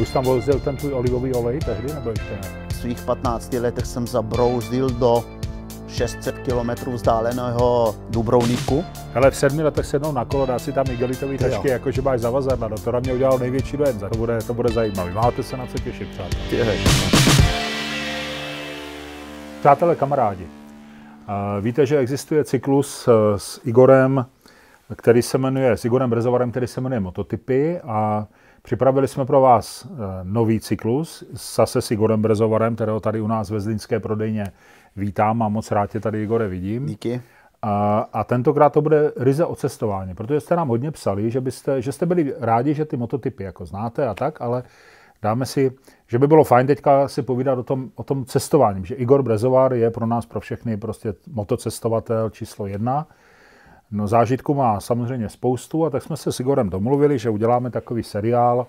Už tam vozil ten tvůj olivový olej tehdy, nebo ještě ne? V svých 15 letech jsem zabrouzdil do 600 km vzdáleného Dubrovníku. Ale v sedmi letech sednou na kolo, dá si tam igelitový tašky, jakože máš zavazadla. No to na mě udělal největší dojem, to bude, to bude zajímavý. Máte se na co těšit, přátelé. Přátelé, kamarádi, víte, že existuje cyklus eh, s Igorem, který se jmenuje, s Igorem Brezovarem, který se jmenuje Mototypy a Připravili jsme pro vás eh, nový cyklus, zase s Igorem Brezovarem, kterého tady u nás ve Zlínské prodejně vítám a moc rád tě tady, Igore, vidím. Díky. A, a tentokrát to bude ryze o cestování, protože jste nám hodně psali, že, byste, že jste byli rádi, že ty mototypy jako znáte a tak, ale dáme si, že by bylo fajn teďka si povídat o tom, o tom cestování, že Igor Brezovar je pro nás, pro všechny prostě motocestovatel číslo jedna. No zážitku má samozřejmě spoustu a tak jsme se s Igorem domluvili, že uděláme takový seriál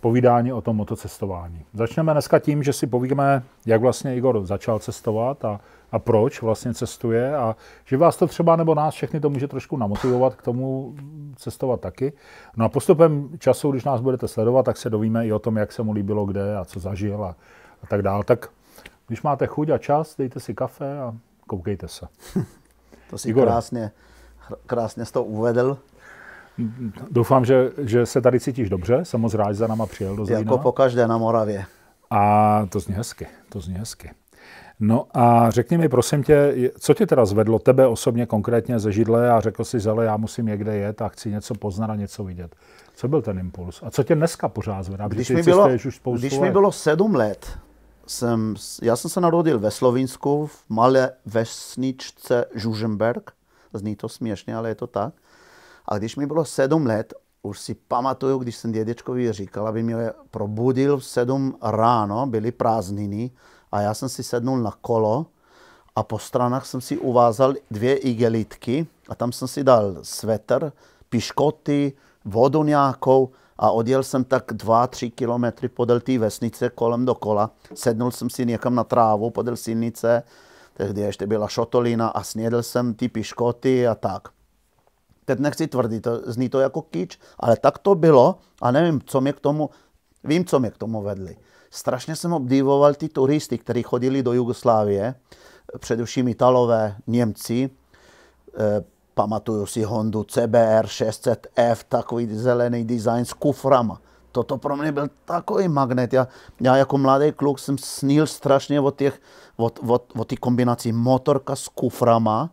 povídání o tom motocestování. Začneme dneska tím, že si povíme, jak vlastně Igor začal cestovat a, a proč vlastně cestuje a že vás to třeba nebo nás všechny to může trošku namotivovat k tomu cestovat taky. No a postupem času, když nás budete sledovat, tak se dovíme i o tom, jak se mu líbilo kde a co zažil a, a tak dál. Tak když máte chuť a čas, dejte si kafe a koukejte se. To si Igor. krásně krásně to uvedl. Doufám, že, že se tady cítíš dobře, že za náma přijel do Zlína. Jako po každé na Moravě. A to zní hezky, to zní hezky. No a řekni mi, prosím tě, co tě teda zvedlo tebe osobně konkrétně ze židle a řekl si, že já musím někde jet a chci něco poznat a něco vidět. Co byl ten impuls? A co tě dneska pořád zvedá? Když, mi bylo, už když mi bylo sedm let, jsem, já jsem se narodil ve Slovinsku v malé vesničce Žužemberg Zní to směšně, ale je to tak. A když mi bylo sedm let, už si pamatuju, když jsem dědečkovi říkal, aby mě probudil v sedm ráno, byly prázdniny a já jsem si sednul na kolo a po stranách jsem si uvázal dvě igelitky a tam jsem si dal svetr, piškoty, vodu nějakou a odjel jsem tak dva, tři kilometry podél té vesnice kolem dokola. Sednul jsem si někam na trávu podél silnice tehdy ještě byla šotolina a snědl jsem ty piškoty a tak. Teď nechci tvrdit, to, zní to jako kýč, ale tak to bylo a nevím, co mě k tomu, vím, co mě k tomu vedli. Strašně jsem obdivoval ty turisty, kteří chodili do Jugoslávie, především Italové, Němci, e, pamatuju si Hondu CBR 600F, takový zelený design s kuframa toto pro mě byl takový magnet. Já, já jako mladý kluk jsem snil strašně o těch, o, o, o ty kombinaci motorka s kuframa,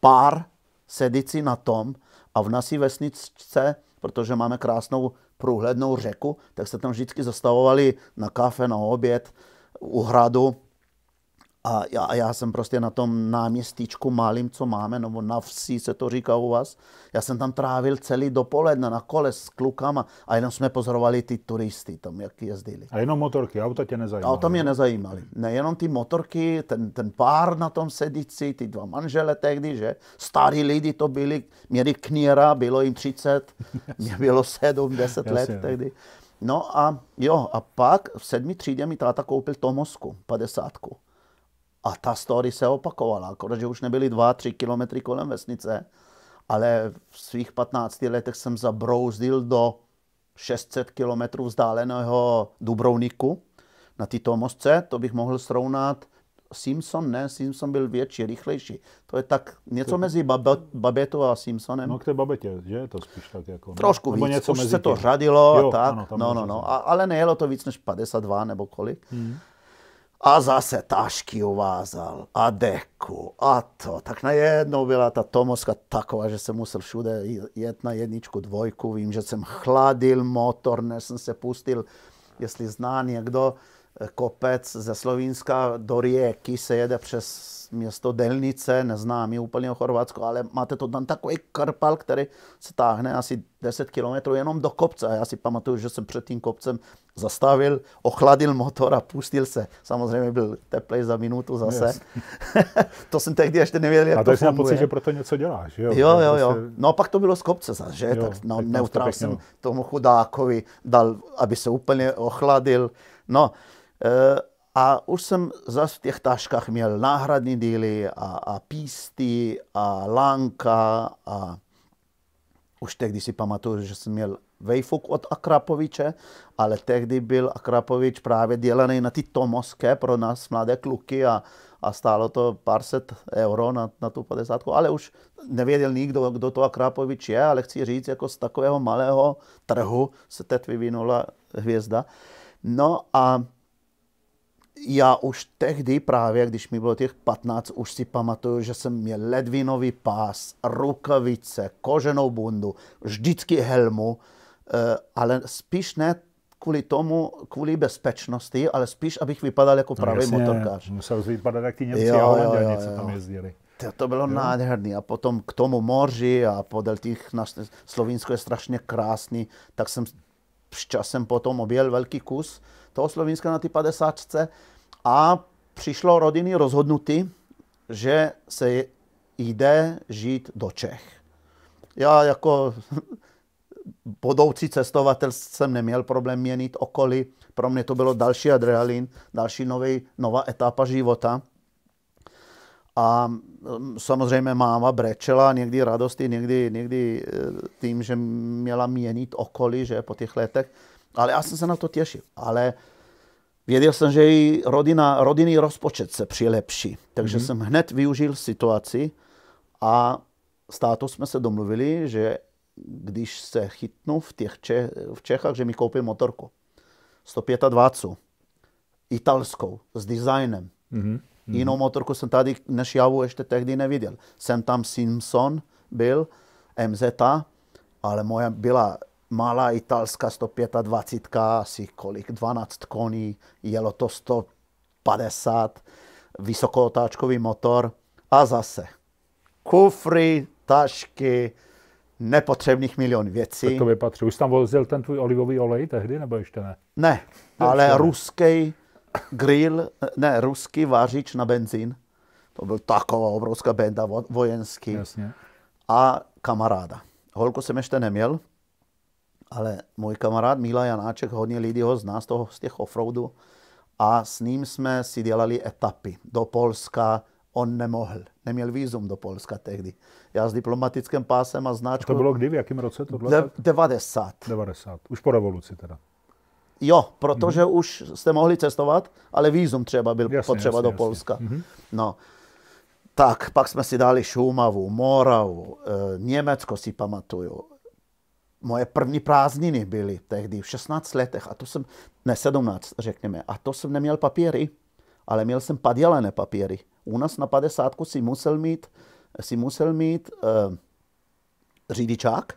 pár sedici na tom a v naší vesničce, protože máme krásnou průhlednou řeku, tak se tam vždycky zastavovali na kafe, na oběd u hradu a já, a já jsem prostě na tom náměstíčku malým, co máme, nebo na vsi se to říká u vás, já jsem tam trávil celý dopoledne na kole s klukama a jenom jsme pozorovali ty turisty tam, jak jezdili. A jenom motorky, auta tě nezajímaly? Auta mě nezajímaly. Nejenom ty motorky, ten, ten pár na tom sedící, ty dva manžele tehdy, že starý lidi to byli, měli kníra, bylo jim 30, mě bylo 7, 10 let no. tehdy. No a jo, a pak v sedmi třídě mi táta koupil Tomosku, 50. A ta story se opakovala, akorát, že už nebyly 2-3 kilometry kolem vesnice, ale v svých 15 letech jsem zabrouzdil do 600 kilometrů vzdáleného Dubrovníku na této mostce. To bych mohl srovnat Simpson, ne, Simpson byl větší, rychlejší. To je tak něco to... mezi Babetou a Simpsonem. No k té Babetě, že je to spíš tak jako... Trošku víc, něco už se to řadilo jo, a tak. Ano, no, no, no, a, ale nejelo to víc než 52 nebo kolik. Hmm. A zase tašky uvázal a deku a to. Tak najednou byla ta Tomoska taková, že jsem musel všude jet na jedničku, dvojku. Vím, že jsem chladil motor, než jsem se pustil, jestli zná někdo, eh, kopec ze Slovenska do Rieky se jede přes město Delnice, neznámý úplně o Chorvatsko, ale máte to tam takový karpal, který se táhne asi 10 kilometrů jenom do kopce. A já si pamatuju, že jsem před tím kopcem zastavil, ochladil motor a pustil se. Samozřejmě byl teplej za minutu zase. Yes. to jsem tehdy ještě nevěděl, jak a to funguje. A pocit, že proto něco děláš, jo? Jo, jo, jo. No a pak to bylo z kopce zase, že? Jo, tak no, neutrál jsem tomu chudákovi, dal, aby se úplně ochladil. No, a už jsem zase v těch taškách měl náhradní díly a, a písty a lanka a už tehdy si pamatuju, že jsem měl vejfuk od Akrapoviče, ale tehdy byl Akrapovič právě dělaný na ty tomoské pro nás mladé kluky a, a stálo to pár set euro na, na tu 50, ale už nevěděl nikdo, kdo to Akrapovič je, ale chci říct, jako z takového malého trhu se teď vyvinula hvězda. No a já už tehdy právě, když mi bylo těch 15, už si pamatuju, že jsem měl ledvinový pás, rukavice, koženou bundu, vždycky helmu, eh, ale spíš ne kvůli tomu, kvůli bezpečnosti, ale spíš, abych vypadal jako no, pravý jasně, motorkář. Musel vypadat jak ty Němci jo, a Holanděni, co tam jezdili. To, to bylo jo. nádherný. A potom k tomu moři a podél těch, na Slovinsko je strašně krásný, tak jsem s časem potom objel velký kus toho Slovinska na ty 50 a přišlo rodiny rozhodnutí, že se jde žít do Čech. Já jako budoucí cestovatel jsem neměl problém měnit okolí. Pro mě to bylo další adrenalin, další nový, nová etapa života. A mm, samozřejmě máma brečela někdy radosti, někdy, někdy e, tím, že měla měnit okolí, že po těch letech. Ale já jsem se na to těšil. Ale věděl jsem, že i rodina, rodinný rozpočet se přilepší. Takže mm-hmm. jsem hned využil situaci a s tátou jsme se domluvili, že když se chytnu v, těch Čech, v Čechách, že mi koupí motorku. 125, italskou, s designem. Mm-hmm. Jinou motorku jsem tady než Javu ještě tehdy neviděl. Jsem tam Simpson byl, MZ, ale moje byla malá italská 125, asi kolik, 12 koní, jelo to 150, vysokootáčkový motor a zase kufry, tašky, nepotřebných milion věcí. Tak to vypatří. Už tam vozil ten tvůj olivový olej tehdy, nebo ještě ne? Ne, ale ruský grill, ne, ruský vářič na benzín. To byl taková obrovská benda vojenský. Jasně. A kamaráda. Holku jsem ještě neměl, ale můj kamarád Míla Janáček, hodně lidí ho zná z, toho, z těch offroadů a s ním jsme si dělali etapy do Polska. On nemohl, neměl vízum do Polska tehdy. Já s diplomatickým pásem a značkou... A to bylo kdy, v jakém roce to bylo? De- 90. 90, už po revoluci teda. Jo, protože mm-hmm. už jste mohli cestovat, ale vízum třeba byl jasně, potřeba jasně, do Polska. Mm-hmm. No. Tak, pak jsme si dali Šumavu, Moravu, e, Německo si pamatuju. Moje první prázdniny byly tehdy v 16 letech, a to jsem, ne 17 řekněme, a to jsem neměl papíry, ale měl jsem padělané papíry. U nás na 50 si musel mít, si musel mít e, řidičák,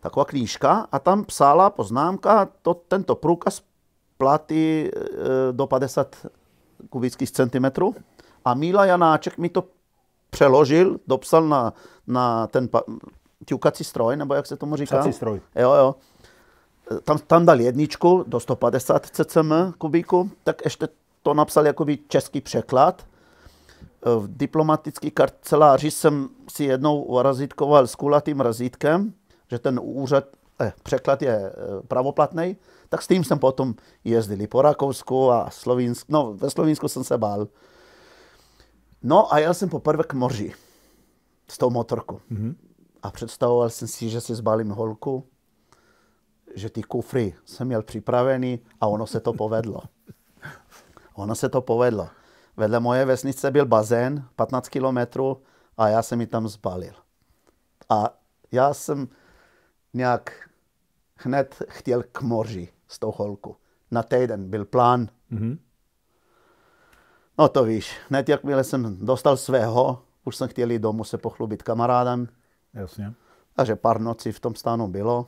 taková knížka a tam psala poznámka, to, tento průkaz platí e, do 50 kubických centimetrů. A Míla Janáček mi to přeložil, dopsal na, na ten ťukací stroj, nebo jak se tomu říká? Ťukací stroj. Jo, jo. Tam, tam dal jedničku do 150 cm kubíku, tak ještě to napsal jako český překlad. V diplomatický karceláři jsem si jednou razítkoval s kulatým razítkem že ten úřad, eh, překlad je eh, pravoplatný, tak s tím jsem potom jezdili po Rakousku a Slovinsku. No, ve Slovinsku jsem se bál. No a jel jsem poprvé k moři s tou motorkou. Mm-hmm. A představoval jsem si, že si zbalím holku, že ty kufry jsem měl připravený a ono se to povedlo. Ono se to povedlo. Vedle moje vesnice byl bazén, 15 kilometrů, a já jsem ji tam zbalil. A já jsem nějak hned chtěl k moři z toho holku. Na týden byl plán. Mm-hmm. No to víš, hned jakmile jsem dostal svého, už jsem chtěl jít domů se pochlubit kamarádem. Jasně. Takže pár nocí v tom stánu bylo.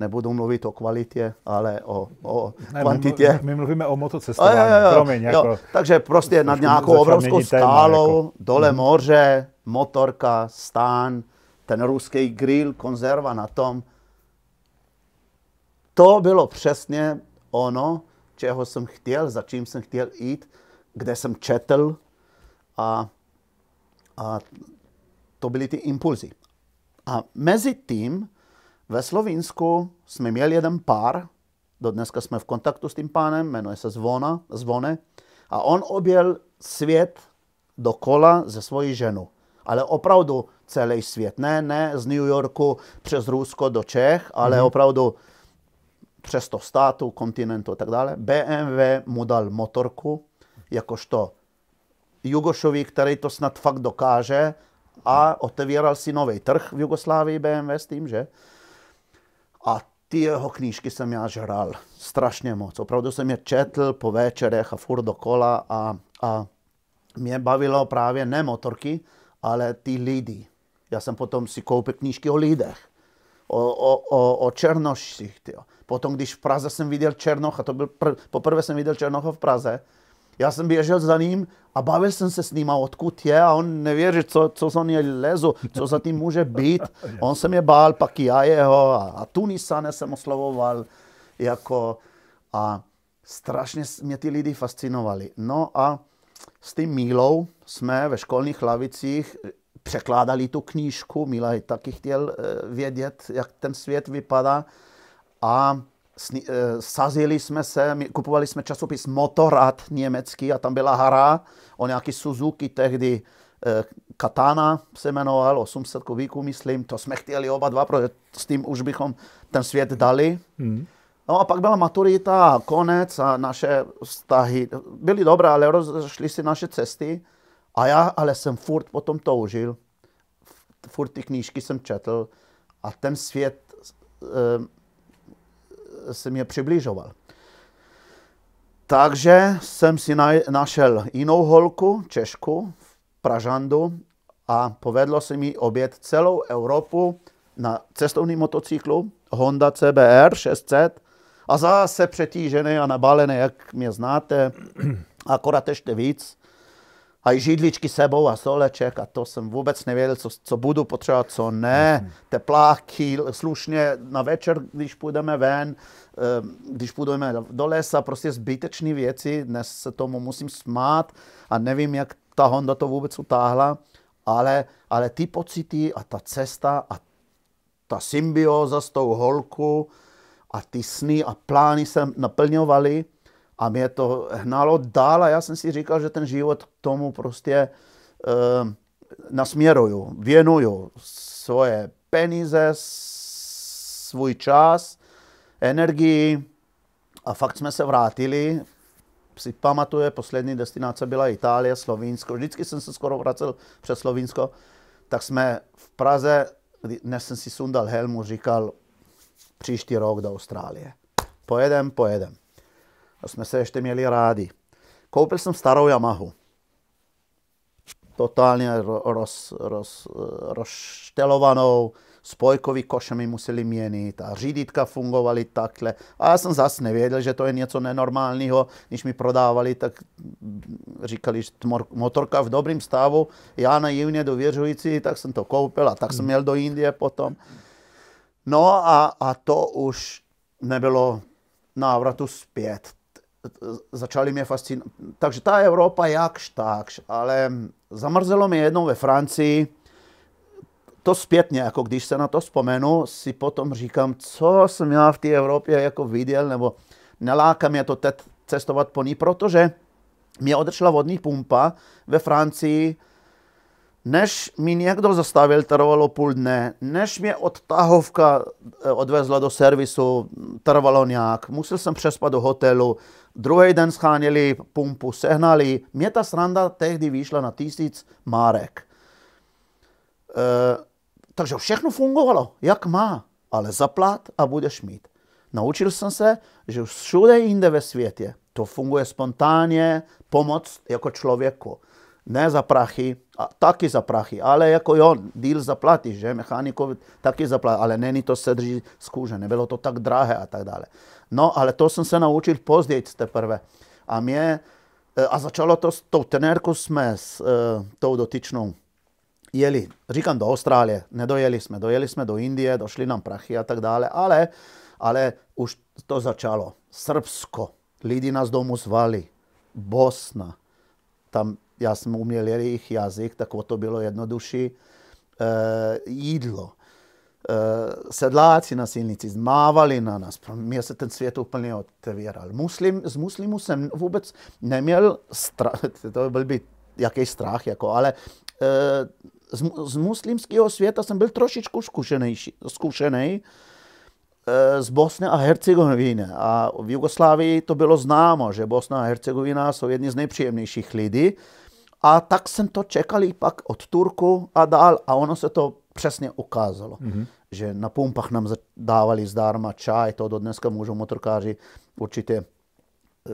nebudu mluvit o kvalitě, ale o, o ne, kvantitě. My, my mluvíme o motocestování, jo, jo, jo, Promiň, jako, jo. Takže prostě nad nějakou obrovskou skálou, jako. dole mm. moře, motorka, stán, ten ruský grill, konzerva na tom. To bylo přesně ono, čeho jsem chtěl, za čím jsem chtěl jít, kde jsem četl a, a to byly ty impulzy. A mezi tím ve Slovinsku jsme měli jeden pár, do dneska jsme v kontaktu s tím pánem, jmenuje se Zvona, Zvone, a on objel svět dokola ze svojí ženou. Ale opravdu celý svět. Ne, ne z New Yorku přes Rusko do Čech, ale mm-hmm. opravdu přes to státu, kontinentu a tak dále. BMW mu dal motorku, jakožto Jugošovi, který to snad fakt dokáže a otevíral si nový trh v Jugoslávii BMW s tím, že? A ty jeho knížky jsem já žral strašně moc. Opravdu jsem je četl po večerech a furt dokola a, a mě bavilo právě ne motorky, ale ty lidi. Já jsem potom si koupil knížky o lidech, o, o, o, o černoších. Tyjo. Potom, když v Praze jsem viděl Černocha, to byl pr- poprvé jsem viděl Černocha v Praze, já jsem běžel za ním a bavil jsem se s ním a odkud je a on nevěří, co, co za ně lezu, co za tím může být. On se mě bál, pak já jeho a, a Tunisane jsem oslovoval jako a strašně mě ty lidi fascinovali. No a s tím Mílou jsme ve školních lavicích překládali tu knížku. Míla taky chtěl eh, vědět, jak ten svět vypadá. A eh, sazili jsme se, kupovali jsme časopis Motorrad německý a tam byla hra o nějaký Suzuki tehdy eh, Katana se jmenoval, 800 kubíků, myslím, to jsme chtěli oba dva, protože s tím už bychom ten svět dali. Hmm. No a pak byla maturita a konec a naše vztahy byly dobré, ale rozšly si naše cesty. A já ale jsem furt potom toužil, furt ty knížky jsem četl a ten svět e, se mě přibližoval. Takže jsem si na, našel jinou holku, Češku, v Pražandu a povedlo se mi obět celou Evropu na cestovním motocyklu Honda CBR 600 a zase přetížený a nabalený, jak mě znáte, akorát ještě víc. A i židličky sebou a soleček a to jsem vůbec nevěděl, co, co budu potřebovat, co ne. Tepláky, slušně na večer, když půjdeme ven, eh, když půjdeme do lesa, prostě zbytečné věci. Dnes se tomu musím smát a nevím, jak ta Honda to vůbec utáhla, ale, ale ty pocity a ta cesta a ta symbioza s tou holkou, a ty sny a plány se naplňovaly a mě to hnalo dál a já jsem si říkal, že ten život k tomu prostě uh, nasměruju, věnuju svoje peníze, svůj čas, energii a fakt jsme se vrátili. Si pamatuje, poslední destinace byla Itálie, Slovinsko. Vždycky jsem se skoro vracel přes Slovinsko. Tak jsme v Praze, dnes jsem si sundal helmu, říkal, příští rok do Austrálie. Pojedem, pojedem. A jsme se ještě měli rádi. Koupil jsem starou Yamahu. Totálně roz, roz, rozštelovanou, spojkový koše mi museli měnit a řídítka fungovaly takhle. A já jsem zase nevěděl, že to je něco nenormálního. Když mi prodávali, tak říkali, že motorka v dobrém stavu. Já naivně dověřující, tak jsem to koupil a tak jsem měl do Indie potom. No a, a to už nebylo návratu zpět. Začali mě fascinovat. Takže ta Evropa jakž takž, ale zamrzelo mi jednou ve Francii, to zpětně, jako když se na to vzpomenu, si potom říkám, co jsem já v té Evropě jako viděl, nebo neláka mě to teď cestovat po ní, protože mě odešla vodní pumpa ve Francii, než mi někdo zastavil, trvalo půl dne, než mě odtahovka eh, odvezla do servisu, trvalo nějak, musel jsem přespat do hotelu, druhý den scháněli pumpu, sehnali, mě ta sranda tehdy vyšla na tisíc márek. E, takže všechno fungovalo, jak má, ale zaplat a budeš mít. Naučil jsem se, že všude jinde ve světě to funguje spontánně, pomoc jako člověku ne za prachy, a taky za prachy, ale jako jo, díl zaplatíš, že, mechanikovi taky zaplatí, ale není to sedří z kůže, nebylo to tak drahé a tak dále. No, ale to jsem se naučil později teprve. A mě, e, a začalo to s tou tenérkou jsme, s uh, tou dotyčnou, jeli, říkám do Austrálie, nedojeli jsme, dojeli jsme do Indie, došly nám prachy a tak dále, ale, ale už to začalo. Srbsko, lidi nás domů zvali, Bosna, tam já jsem uměl jejich jazyk, tak o to bylo jednodušší. E, jídlo. E, sedláci na silnici zmávali na nás. Pro mě se ten svět úplně otevíral. Muslim, z muslimů jsem vůbec neměl strach, to byl by jaký strach, jako, ale e, z, z muslimského světa jsem byl trošičku zkušený, eh, z Bosny a Hercegoviny. A v Jugoslávii to bylo známo, že Bosna a Hercegovina jsou jedni z nejpříjemnějších lidí. A tak jsem to čekal i pak od Turku a dál a ono se to přesně ukázalo. Mm-hmm. Že na pumpách nám dávali zdarma čaj, to do dneska můžou motorkáři určitě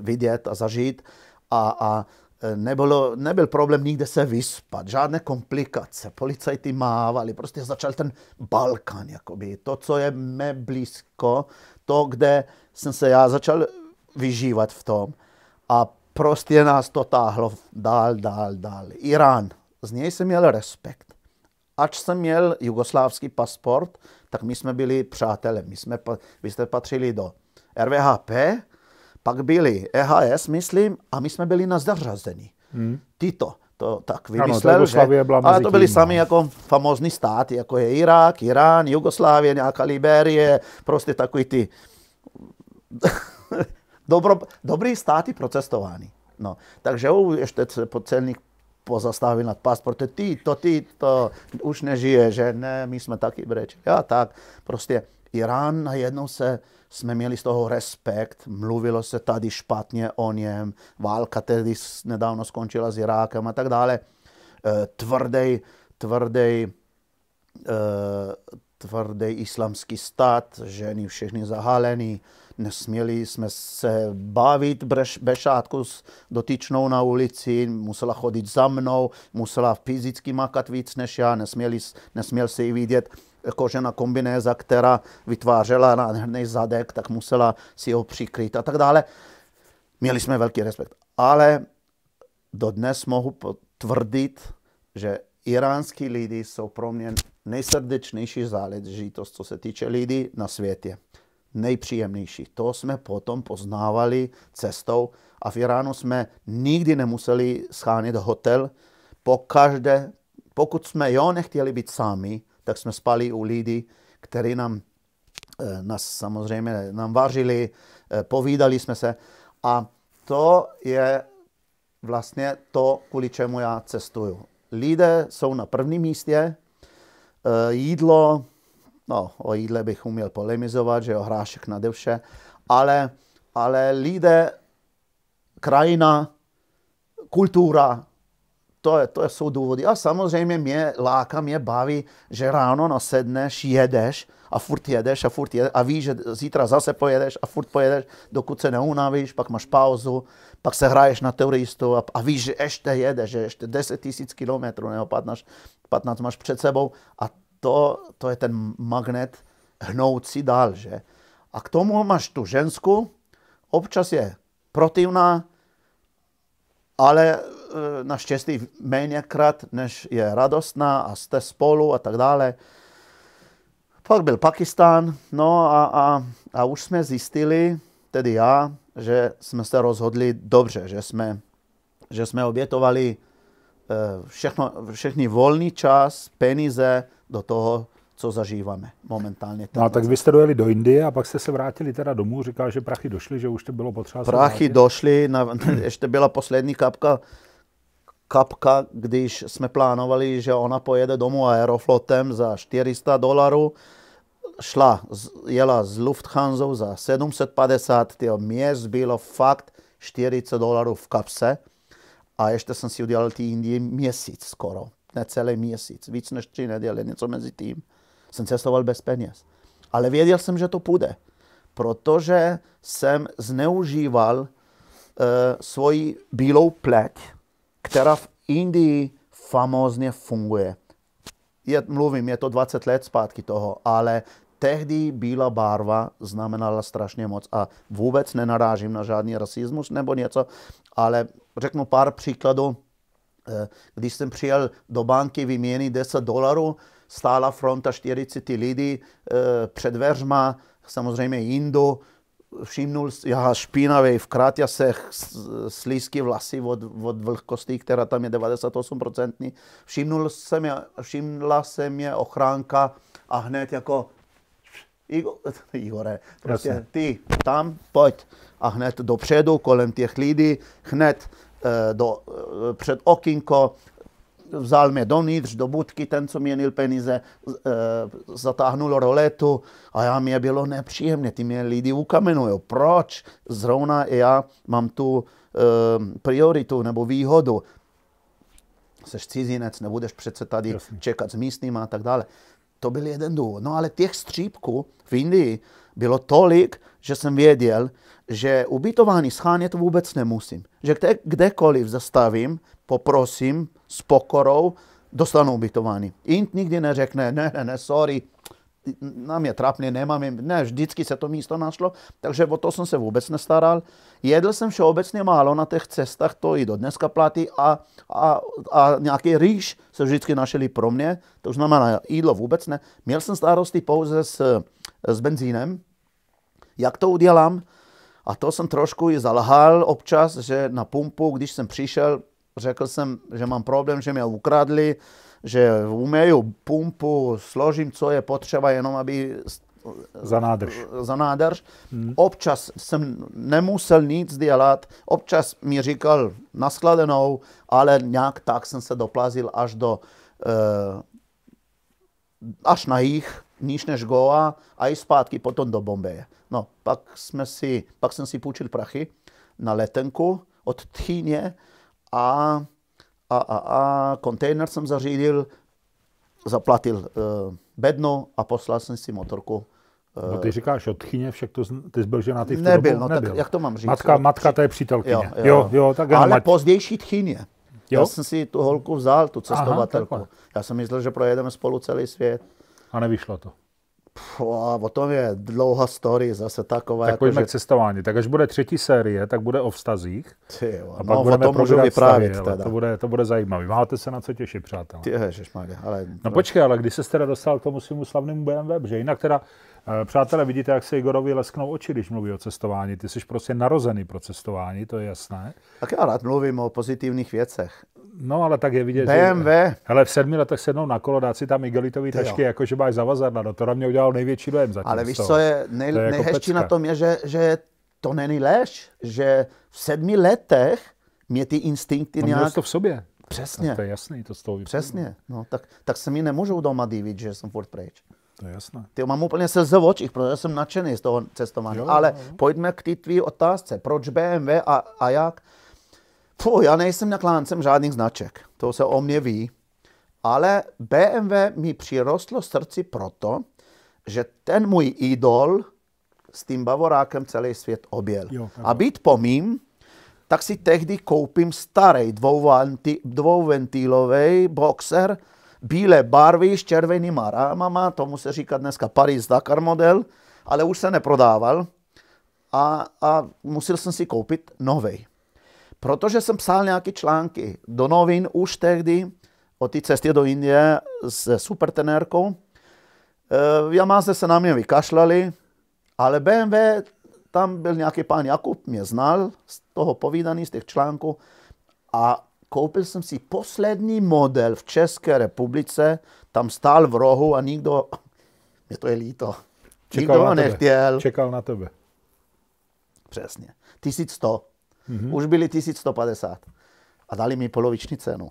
vidět a zažít. A, a nebylo, nebyl problém nikde se vyspat, žádné komplikace, policajty mávali, prostě začal ten Balkán, jakoby, to, co je mé blízko, to, kde jsem se já začal vyžívat v tom. A prostě nás to táhlo dál, dál, dál. Irán, z něj jsem měl respekt. Ač jsem měl jugoslávský pasport, tak my jsme byli přátelé. My jsme, vy jste patřili do RVHP, pak byli EHS, myslím, a my jsme byli na zařazení. Hmm. Tito to tak vymyslel, ano, to že, ale to byli tím, sami no. jako famózní státy, jako je Irák, Irán, Jugoslávie, nějaká Liberie, prostě takový ty dobro, dobrý státy pro cestování. No, takže ještě celník pozastavil nad pasportem, ty, to, ty, to už nežije, že ne, my jsme taky breč. Já tak, prostě Irán najednou se jsme měli z toho respekt, mluvilo se tady špatně o něm, válka tedy nedávno skončila s Irákem a tak dále. Tvrdý, tvrdý, tvrdý islamský stát, ženy všechny zahálený, nesměli jsme se bavit bešátku s dotyčnou na ulici, musela chodit za mnou, musela fyzicky makat víc než já, nesměli, nesměl se jí vidět kožená kombinéza, která vytvářela nádherný zadek, tak musela si ho přikryt a tak dále. Měli jsme velký respekt. Ale dodnes mohu potvrdit, že iránský lidi jsou pro mě nejsrdečnější záležitost, co se týče lidí na světě. Nejpříjemnější. To jsme potom poznávali cestou a v Iránu jsme nikdy nemuseli schánit hotel. Po každé, pokud jsme jo nechtěli být sami, tak jsme spali u lidí, kteří nám, eh, nás samozřejmě nám vařili, eh, povídali jsme se a to je vlastně to, kvůli čemu já cestuju. Lidé jsou na prvním místě, eh, jídlo, no o jídle bych uměl polemizovat, že jo, hrášek nade vše, ale, ale lidé, krajina, kultura, to, je, to jsou důvody. A samozřejmě mě láká, mě baví, že ráno nasedneš, jedeš a furt jedeš a furt jedeš a víš, že zítra zase pojedeš a furt pojedeš, dokud se neunavíš, pak máš pauzu, pak se hraješ na turistu a, a víš, že ještě jedeš, že ještě 10 tisíc kilometrů nebo 15, 15 máš před sebou a to, to je ten magnet hnoucí dál, že? A k tomu máš tu ženskou, občas je protivná, ale naštěstí méněkrát, než je radostná a jste spolu a tak dále. Pak byl Pakistán, no a, a, a už jsme zjistili, tedy já, že jsme se rozhodli dobře, že jsme, že jsme obětovali eh, všechno, všechny volný čas, peníze do toho, co zažíváme momentálně. No a tak vy jste dojeli do Indie a pak jste se vrátili teda domů, říkal, že prachy došly, že už to bylo potřeba Prachy došly, na, ještě byla poslední kapka kapka, když jsme plánovali, že ona pojede domů aeroflotem za 400 dolarů, šla, jela z Lufthansa za 750, tyjo, mě zbylo fakt 40 dolarů v kapse a ještě jsem si udělal ty Indie měsíc skoro, necelý měsíc, víc než tři neděle, něco mezi tím. Jsem cestoval bez peněz. Ale věděl jsem, že to půjde, protože jsem zneužíval uh, svoji bílou pleť, která v Indii famózně funguje. Je, mluvím, je to 20 let zpátky toho, ale tehdy bílá barva znamenala strašně moc a vůbec nenarážím na žádný rasismus nebo něco, ale řeknu pár příkladů. Eh, když jsem přijel do banky vyměnit 10 dolarů, stála fronta 40 lidí eh, před dveřma, samozřejmě Indu, všimnul, já špinavý v kráťasech, slízky vlasy od, od vlhkosti, která tam je 98%. Všimnul se mě, všimla se mě ochránka a hned jako Igor, Igore, prostě Jasně. ty tam, pojď. A hned dopředu, kolem těch lidí, hned uh, do, uh, před okinko, vzal mě dovnitř do budky, ten, co měnil peníze, e, zatáhnul roletu a já mě bylo nepříjemné, ty mě lidi ukamenují. Proč? Zrovna já mám tu e, prioritu nebo výhodu. Seš cizinec, nebudeš přece tady Jasně. čekat s místním a tak dále. To byl jeden důvod. No ale těch střípků v Indii bylo tolik, že jsem věděl, že ubytování schánět vůbec nemusím. Že kde, kdekoliv zastavím, poprosím s pokorou, dostanu ubytování. Int nikdy neřekne, ne, ne, ne, sorry, nám je trapně, nemám, ne, vždycky se to místo našlo, takže o to jsem se vůbec nestaral. Jedl jsem všeobecně málo na těch cestách, to i do dneska platí a, a, a nějaký rýž se vždycky našeli pro mě, to znamená jídlo vůbec ne. Měl jsem starosti pouze s, s benzínem, jak to udělám, a to jsem trošku i zalhal občas, že na pumpu, když jsem přišel, řekl jsem, že mám problém, že mě ukradli, že uměju pumpu, složím, co je potřeba, jenom aby za nádrž. Za nádrž. Hmm. Občas jsem nemusel nic dělat, občas mi říkal naskladenou, ale nějak tak jsem se doplazil až do uh, až na jich, níž než Goa a i zpátky potom do Bombeje. No, pak, jsme si, pak jsem si půjčil prachy na letenku od Tchýně a, a, a, a kontejner jsem zařídil, zaplatil uh, bedno a poslal jsem si motorku No ty říkáš od Tchyně, však to, ty jsi byl ženatý v Nebyl, no nebyl. tak jak to mám říct? Matka, matka to je přítelkyně. Jo, jo, jo, jo tak Ale mať... pozdější Tchyně. Jo? Já jsem si tu holku vzal, tu cestovatelku. Aha, Já jsem myslel, že projedeme spolu celý svět. A nevyšlo to. O tom je dlouhá story, zase taková. Tak jako, pojďme že... k cestování. Tak až bude třetí série, tak bude o vztazích. Ty jo, a pak no, budeme o tom můžu vyprávět teda. To bude, to bude zajímavé. Máte se na co těšit, přátelé. Ty ježišmarja, ale... No počkej, ale když se teda dostal k tomu svému slavnému BMW, že jinak teda Eh, přátelé, vidíte, jak se Igorovi lesknou oči, když mluví o cestování. Ty jsi prostě narozený pro cestování, to je jasné. Tak já rád mluvím o pozitivních věcech. No, ale tak je vidět, BMW. Že, hele, v sedmi letech sednou na kolo, dát si tam igelitový tašky, jako že máš zavazadla. No to na mě udělal největší dojem zatím. Ale víš, co je, nej, je jako nejhezčí na tom je, že, že to není lež, že v sedmi letech mě ty instinkty no, nějak... to v sobě. Přesně. No, to je jasný, to z toho Přesně. No, tak, tak se mi nemůžou doma divit, že jsem furt pryč. To je jasné. Ty mám úplně se v očích, protože jsem nadšený z toho cestování. Jo, Ale jo. pojďme k té tvý otázce. Proč BMW a, a jak? Fuh, já nejsem nakláncem žádných značek. To se o mě ví. Ale BMW mi přirostlo srdci proto, že ten můj idol s tím Bavorákem celý svět objel. Jo, a být po mým, tak si tehdy koupím starý dvouventílový boxer, bílé barvy s červenýma rámama, tomu se říká dneska Paris Dakar model, ale už se neprodával a, a musel jsem si koupit nový. Protože jsem psal nějaké články do novin už tehdy o té cestě do Indie s supertenérkou. V Yamaze se na mě vykašlali, ale BMW, tam byl nějaký pán Jakub, mě znal z toho povídaný, z těch článků a koupil jsem si poslední model v České republice, tam stál v rohu a nikdo, mě to je líto, Čekal nikdo ho nechtěl. Čekal na tebe. Přesně. 1100. Mm-hmm. Už byli 1150. A dali mi poloviční cenu.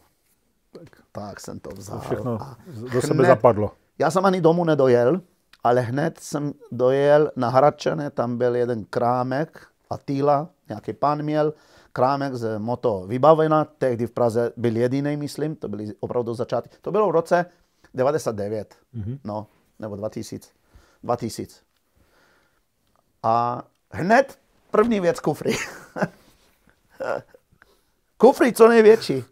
Tak, tak jsem to vzal. To všechno a do hned, sebe zapadlo. Já jsem ani domů nedojel, ale hned jsem dojel na Hradčane, tam byl jeden krámek, Attila, nějaký pán měl, krámek z moto vybavena, tehdy v Praze byl jediný, myslím, to byly opravdu začátky. To bylo v roce 99, mm-hmm. no, nebo 2000. 2000. A hned první věc kufry. kufry co největší.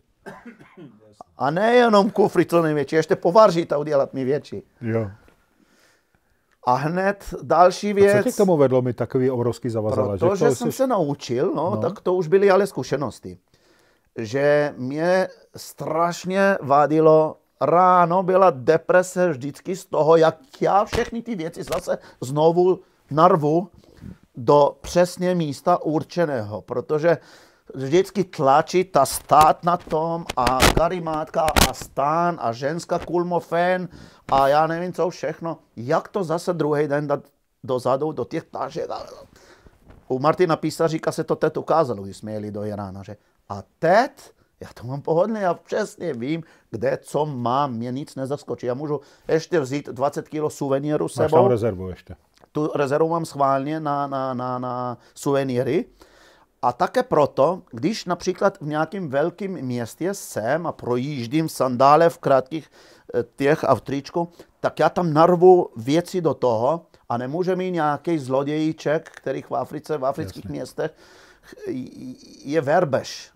A nejenom kufry co největší, ještě povaržit a udělat mi větší. Jo. A hned další věc. A co tě k tomu vedlo mi takový obrovský zavazala? Protože že jsem jsi... se naučil, no, no, tak to už byly ale zkušenosti. Že mě strašně vadilo ráno byla deprese vždycky z toho, jak já všechny ty věci zase znovu narvu do přesně místa určeného, protože vždycky tlačí ta stát na tom a karimátka a stán a ženská kulmofén a já nevím co všechno. Jak to zase druhý den dát dozadu do těch tážek? U Martina Písaříka se to teď ukázalo, když jsme jeli do Irána, že a teď Já to mám pohodlně, já přesně vím, kde co mám, mě nic nezaskočí. Já můžu ještě vzít 20 kg suvenýru sebou. Máš tam rezervu ještě. Tu rezervu mám schválně na, na, na, na suvenýry. A také proto, když například v nějakém velkém městě jsem a projíždím v sandále v krátkých eh, těch a v tričku, tak já tam narvu věci do toho a nemůže mi nějaký zlodějíček, který v Africe, v afrických Jasně. městech je verbež.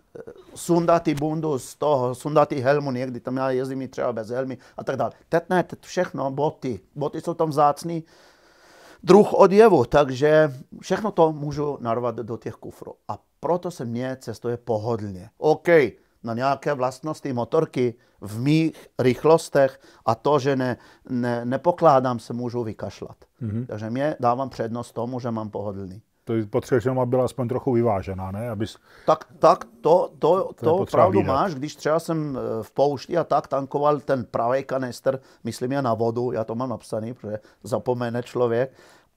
Sundat ty bundu z toho, sundat ty helmu někdy, tam já jezdím třeba bez helmy a tak dále. Teď ne, teď všechno, boty. Boty jsou tam vzácný druh odjevu, takže všechno to můžu narvat do těch kufrů. A proto se mně cestuje pohodlně. OK, na nějaké vlastnosti motorky v mých rychlostech a to, že ne, ne, nepokládám, se můžu vykašlat. Mm-hmm. Takže mě dávám přednost tomu, že mám pohodlný. To potřebuješ, aby byla aspoň trochu vyvážená, ne? Abys... Tak, tak to, to, to, to pravdu výdat. máš, když třeba jsem eh, v poušti a tak tankoval ten pravý kanister, myslím je na vodu, já to mám napsaný, protože zapomene člověk.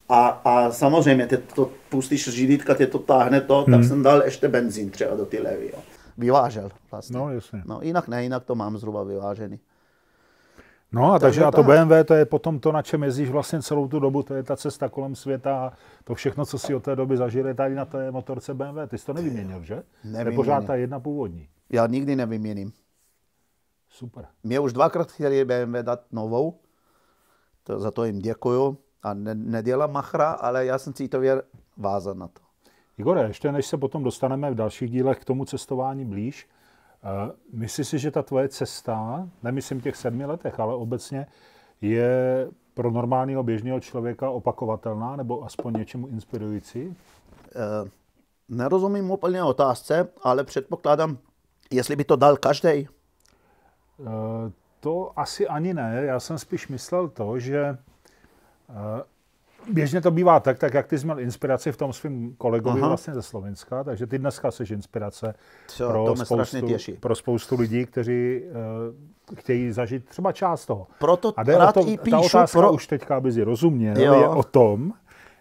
A, a samozřejmě, ty to pustíš židítka, ty to táhne to, hmm. tak jsem dal ještě benzín třeba do ty levy. Jo. Vyvážel vlastně. No, jasně. No, jinak ne, jinak to mám zhruba vyvážený. No a takže, a to BMW, to je potom to, na čem jezdíš vlastně celou tu dobu, to je ta cesta kolem světa a to všechno, co si od té doby zažili tady na té motorce BMW. Ty jsi to nevyměnil, že? Nevyměnil. je pořád ta jedna původní. Já nikdy nevyměním. Super. Mě už dvakrát chtěli BMW dát novou, to, za to jim děkuju a ne, nedělám machra, ale já jsem citově vázan na to. Igore, ještě než se potom dostaneme v dalších dílech k tomu cestování blíž, myslíš si, že ta tvoje cesta, nemyslím těch sedmi letech, ale obecně, je pro normálního běžného člověka opakovatelná nebo aspoň něčemu inspirující? Uh, nerozumím úplně otázce, ale předpokládám, jestli by to dal každý. Uh, to asi ani ne. Já jsem spíš myslel to, že Běžně to bývá tak, tak jak ty jsi měl inspiraci v tom svým kolegovi Aha. vlastně ze Slovenska, takže ty dneska jsi inspirace Co, pro, spoustu, pro spoustu lidí, kteří uh, chtějí zažít třeba část toho. Proto A rád to, i píšu, ta otázka pro... už teďka, aby si rozuměl, jo. je o tom,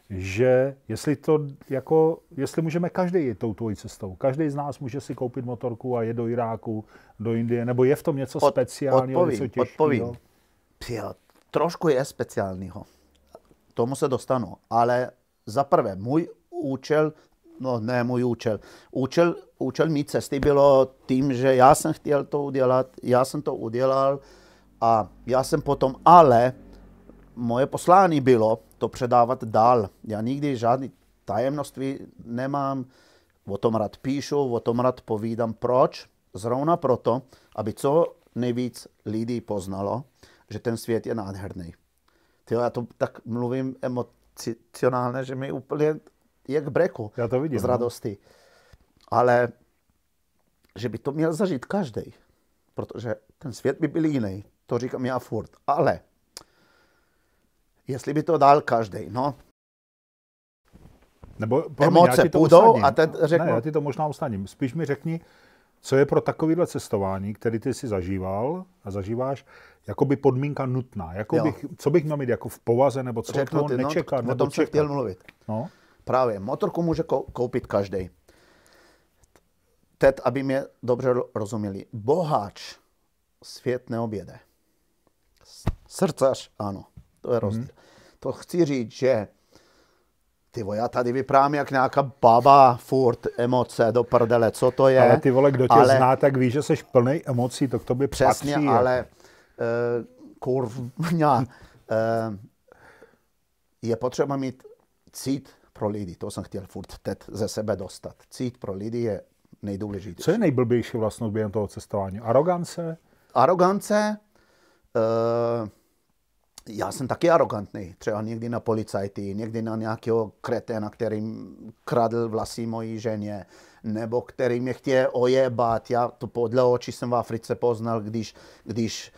že jestli to jako, jestli můžeme každý jít tou tvojí cestou. Každý z nás může si koupit motorku a jet do Iráku, do Indie, nebo je v tom něco Od, speciálního, odpovím, něco těžkého? Odpovím. Jo, trošku je speciálního tomu se dostanu. Ale za prvé, můj účel, no ne můj účel, účel, účel mý cesty bylo tím, že já jsem chtěl to udělat, já jsem to udělal a já jsem potom, ale moje poslání bylo to předávat dál. Já nikdy žádný tajemnoství nemám, o tom rád píšu, o tom rád povídám. Proč? Zrovna proto, aby co nejvíc lidí poznalo, že ten svět je nádherný. Tyjo, já to tak mluvím emocionálně, že mi úplně je k breku já to vidím, z no. radosti. No. Ale že by to měl zažít každý, protože ten svět by byl jiný. To říkám já furt. Ale jestli by to dal každý, no, nebo promiň, emoce půjdou a teď řeknu... Ne, já ti to možná ustaním. Spíš mi řekni, co je pro takovýhle cestování, který ty si zažíval a zažíváš, jako by podmínka nutná. Jako bych, co bych měl mít jako v povaze, nebo co Řeknu ty, no, nečekat, no, nebo o tom čekat. chtěl mluvit. No. Právě, motorku může koupit každý. Teď, aby mě dobře rozuměli. Boháč svět neobjede. Srdcař, ano, to je rozdíl. Mm. To chci říct, že ty já tady vyprávám jak nějaká baba, furt emoce do prdele, co to je. Ale ty vole, kdo tě ale... zná, tak ví, že jsi plný emocí, to k tobě Přesně, patří. ale uh, kurvňa, uh, je potřeba mít cít pro lidi, to jsem chtěl furt teď ze sebe dostat. Cít pro lidi je nejdůležitější. Co je nejblbější vlastnost během toho cestování? Arogance? Arogance, uh, já jsem taky arrogantný, třeba někdy na policajty, někdy na nějakého kreténa, který kradl vlasy mojí ženě, nebo který mě chtěl ojebat. Já to podle očí jsem v Africe poznal, když, když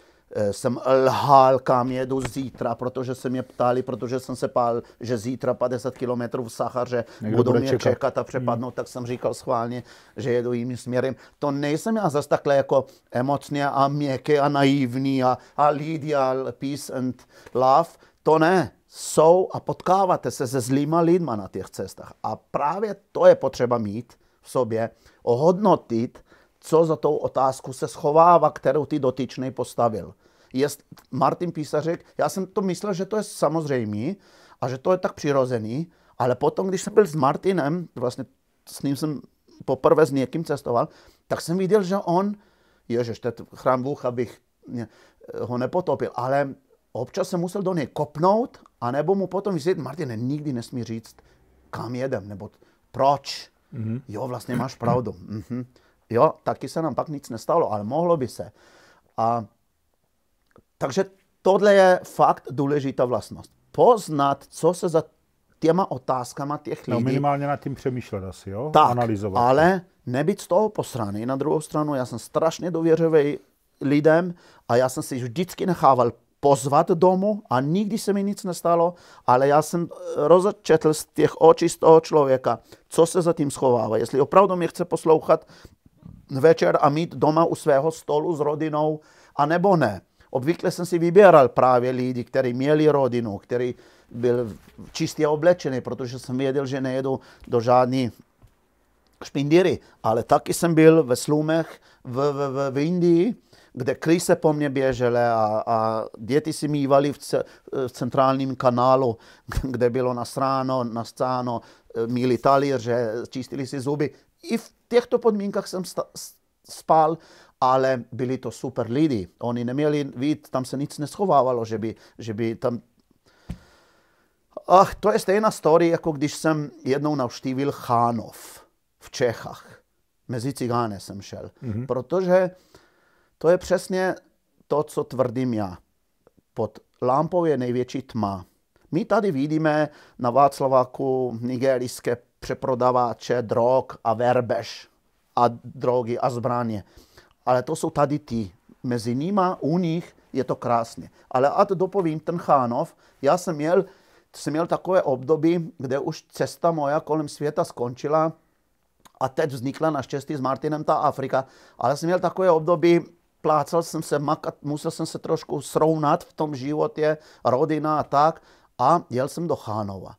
jsem lhal, kam jedu zítra, protože se mě ptali, protože jsem se pál, že zítra 50 km v Sachaře Někdo budou mě čekat. čekat a přepadnout, hmm. tak jsem říkal schválně, že jedu jiným směrem. To nejsem já zase takhle jako emocně a měkký a naivní a, a a peace and love. To ne. Jsou a potkáváte se se zlýma lidma na těch cestách. A právě to je potřeba mít v sobě, ohodnotit co za tou otázku se schovává, kterou ty dotyčný postavil. Jest, Martin Písařek, já jsem to myslel, že to je samozřejmé a že to je tak přirozený, ale potom, když jsem byl s Martinem, vlastně s ním jsem poprvé s někým cestoval, tak jsem viděl, že on, ježiš, je chrám Bůh, abych ho nepotopil, ale občas jsem musel do něj kopnout, anebo mu potom vysvětlit, Martin, nikdy nesmí říct, kam jedem, nebo proč. Mm-hmm. Jo, vlastně máš pravdu. Mm-hmm. Jo, taky se nám pak nic nestalo, ale mohlo by se. A, takže tohle je fakt důležitá vlastnost. Poznat, co se za těma otázkama těch no, lidí... No minimálně nad tím přemýšlet asi, jo? Tak, Analyzovat. ale nebyt z toho posraný. Na druhou stranu, já jsem strašně důvěřivý lidem a já jsem si vždycky nechával pozvat domů a nikdy se mi nic nestalo, ale já jsem rozčetl z těch očí z toho člověka, co se za tím schovává. Jestli opravdu mě chce poslouchat večer a mít doma u svého stolu s rodinou, anebo ne. Obvykle jsem si vybíral právě lidi, kteří měli rodinu, který byl čistě oblečený, protože jsem věděl, že nejedu do žádný špindíry. Ale taky jsem byl ve slumech v, v, v Indii, kde kryse po mně běžely a, a děti si mývali v, ce, v centrálním kanálu, kde bylo nasráno, nascáno, míli talíře, čistili si zuby. I v těchto podmínkách jsem spal, ale byli to super lidi. Oni neměli vid, tam se nic neschovávalo, že by, že by tam... Ach, to je stejná story, jako když jsem jednou navštívil Chánov v Čechách. Mezi cigány jsem šel. Mm-hmm. Protože to je přesně to, co tvrdím já. Pod lámpou je největší tma. My tady vidíme na Václaváku nigerijské přeprodávače drog a verbež a drogy a zbraně. Ale to jsou tady ty. Mezi nima, u nich je to krásně. Ale a to dopovím, ten Chánov, já jsem měl, jsem měl takové období, kde už cesta moja kolem světa skončila a teď vznikla naštěstí s Martinem ta Afrika, ale jsem měl takové období, plácal jsem se makat, musel jsem se trošku srovnat v tom životě, rodina a tak a jel jsem do Chánova.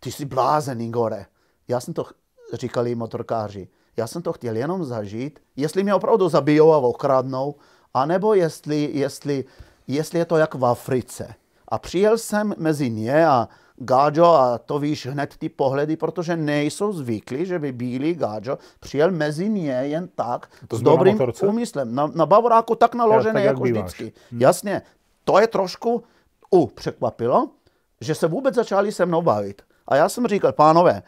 Ty jsi blázen, Igore. Já jsem to, říkali motorkáři, já jsem to chtěl jenom zažít, jestli mě opravdu zabijou a okradnou, anebo jestli, jestli, jestli je to jak v Africe. A přijel jsem mezi ně a Gáďo, a to víš hned ty pohledy, protože nejsou zvyklí, že by bílý Gáďo přijel mezi ně jen tak, to s dobrým na úmyslem. Na, na Bavoráku tak naložené tak, jako vždycky. Hmm. Jasně, to je trošku u překvapilo, že se vůbec začali se mnou bavit. A já jsem říkal, pánové,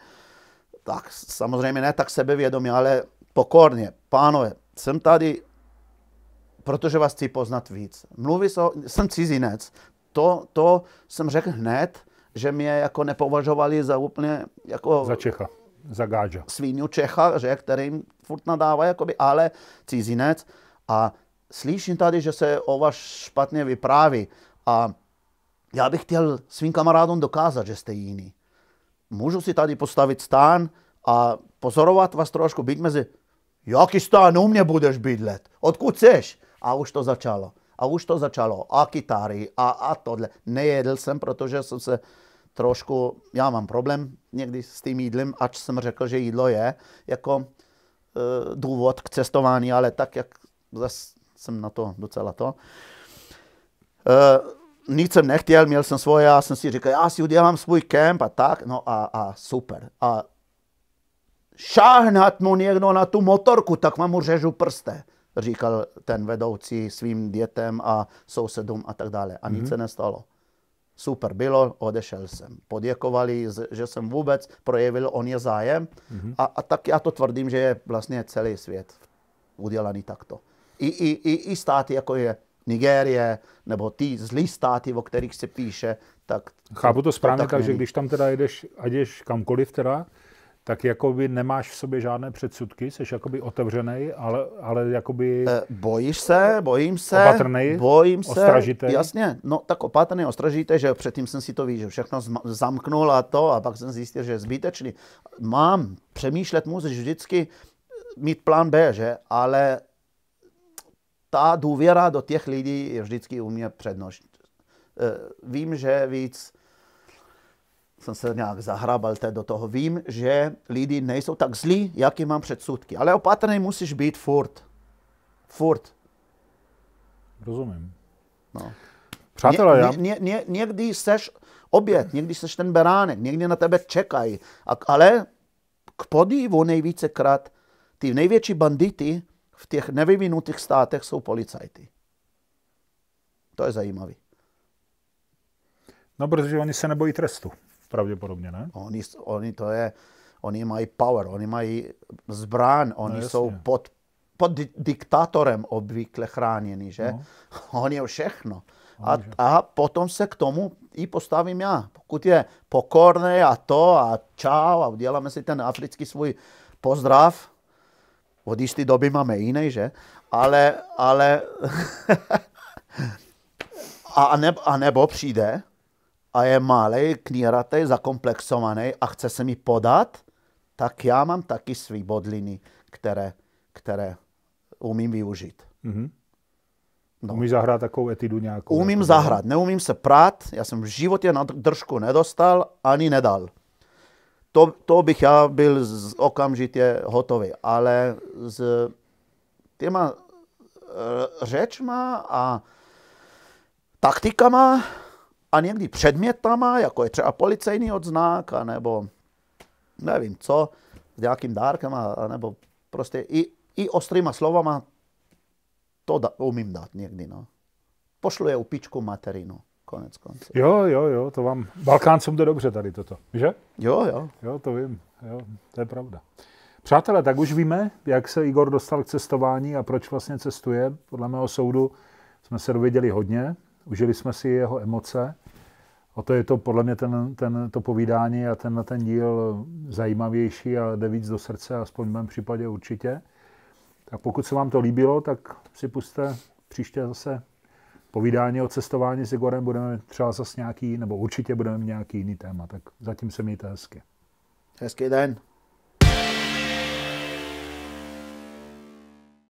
tak samozřejmě ne tak sebevědomě, ale pokorně, pánové, jsem tady, protože vás chci poznat víc. Mluví se, jsem cizinec, to, to jsem řekl hned, že mě jako nepovažovali za úplně jako... Za Čecha, za gáča. Svíňu Čecha, že, kterým furt nadává, jakoby, ale cizinec. A slyším tady, že se o vás špatně vypráví. A já bych chtěl svým kamarádům dokázat, že jste jiný. Můžu si tady postavit stán a pozorovat vás trošku, být mezi, jaký stán u mě budeš bydlet, odkud seš? A už to začalo. A už to začalo. A kytary, a, a tohle. Nejedl jsem, protože jsem se trošku, já mám problém někdy s tím jídlem, ač jsem řekl, že jídlo je jako e, důvod k cestování, ale tak, jak zase jsem na to docela to. E, nic jsem nechtěl, měl jsem svoje, já jsem si říkal, já si udělám svůj kemp a tak, no a, a super. A šáhnat mu někdo na tu motorku, tak mu řežu prste, říkal ten vedoucí svým dětem a sousedům a tak dále. A nic mm-hmm. se nestalo. Super bylo, odešel jsem. Poděkovali, že jsem vůbec projevil on je zájem. Mm-hmm. A, a tak já to tvrdím, že je vlastně celý svět udělaný takto. I, i, i, i státy, jako je Nigérie, nebo ty zlý státy, o kterých se píše, tak... Chápu to správně, takže když tam teda jedeš, ať jdeš kamkoliv teda, tak jakoby nemáš v sobě žádné předsudky, jsi jakoby otevřený, ale, ale jakoby... E, bojíš se, bojím se, opatrnej, bojím se, ostražitej. jasně, no tak opatrný, ostražitý, že předtím jsem si to víš, že všechno zamknul a to a pak jsem zjistil, že je zbytečný. Mám, přemýšlet musíš vždycky mít plán B, že, ale ta důvěra do těch lidí je vždycky u mě přednost. E, vím, že víc jsem se nějak zahrabal do toho. Vím, že lidi nejsou tak zlí, jaký mám předsudky. Ale opatrný musíš být furt. Furt. Rozumím. No. Přátelé, já... Ně, ně, ně, někdy seš oběd, někdy seš ten beránek, někdy na tebe čekají. Ale k podivu nejvícekrát ty největší bandity v těch nevyvinutých státech jsou policajty. To je zajímavé. No, protože oni se nebojí trestu, pravděpodobně, ne? Oni, oni to je, oni mají power, oni mají zbrán, oni no, jsou pod, pod diktátorem obvykle chráněni, že? No. Oni je všechno. A, a potom se k tomu i postavím já. Pokud je pokorný a to a čau a uděláme si ten africký svůj pozdrav, od jisté doby máme jiný, že? Ale, ale a, ne, a nebo přijde a je malý, kníratý, zakomplexovaný a chce se mi podat, tak já mám taky svý bodliny, které, které umím využít. Mm-hmm. No. Umíš zahrát takovou etidu nějakou? Umím jako zahrát, neumím se prát, já jsem v životě na držku nedostal, ani nedal. To, to bych já byl z, okamžitě hotový, ale s těma e, řečma a taktikama a někdy předmětama, jako je třeba policejní odznak, nebo nevím co, s nějakým dárkem, a, nebo prostě i, i ostrýma slovama to da, umím dát někdy. No. Pošlu je upičku materinu. Konec konců. Jo, jo, jo, to vám, Balkáncům jde dobře tady toto, že? Jo, jo. Jo, to vím, jo, to je pravda. Přátelé, tak už víme, jak se Igor dostal k cestování a proč vlastně cestuje. Podle mého soudu jsme se dověděli hodně, užili jsme si jeho emoce. O to je to podle mě ten, ten, to povídání a ten, ten díl zajímavější a jde víc do srdce, aspoň v mém případě určitě. Tak pokud se vám to líbilo, tak si puste příště zase povídání o cestování s Igorem. Budeme třeba zase nějaký, nebo určitě budeme mít nějaký jiný téma. Tak zatím se mějte hezky. Hezký den.